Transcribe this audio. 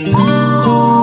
Oh.